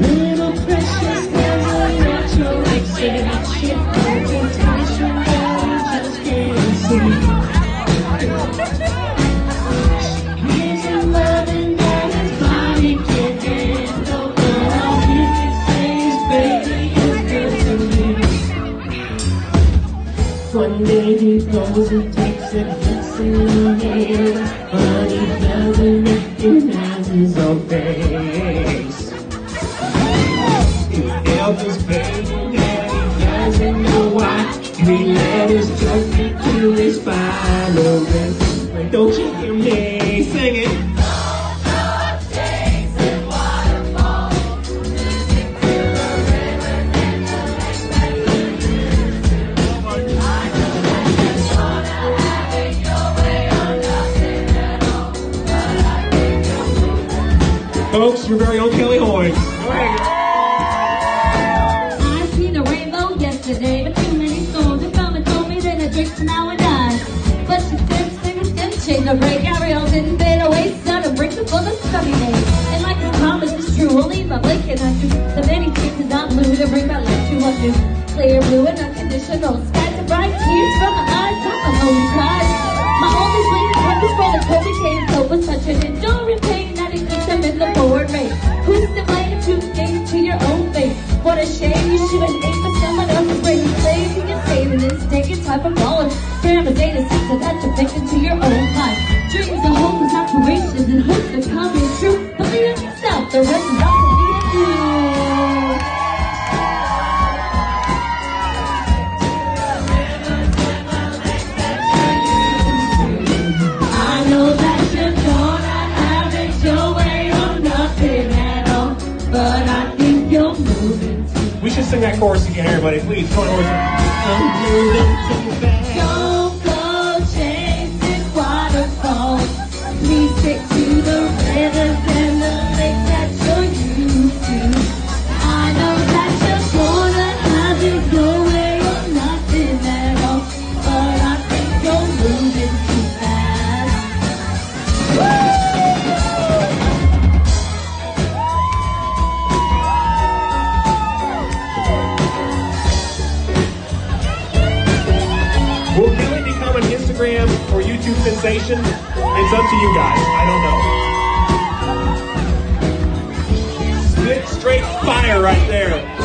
little precious never natural exhibition. Presentation that you just can't see. Gives loving that his body can't handle. But all he can say is, baby, you're good to. One day he goes and takes it, hits in the air, but he doesn't recognize his own face. Pain and he doesn't know why. Three letters me to his final rest. Don't you hear me singing? Folks, your very own Kelly Hoy. But too many storms. If mama told me then I drink now I die. But she said singers didn't change the break. Ariel didn't fade away, so to break the full of sunny days. And like his promise is true, only by blinking I do. The many seasons I'm blue to bring my life to a new. Clear blue and unconditional skies and bright tears from my eyes. Not my only cries. My only dream purpose for the Kobe came so was such an pain that it keeps them in the forward race. Who's to blame if you to your own fate? What a shame you should is taking time from falling. Grandma data system that you're thinking to your own life. Dreams and hopes, aspirations and hopes are coming sing that chorus again, everybody. Please Will Kelly become an Instagram or YouTube sensation? It's up to you guys. I don't know. Spit straight fire right there.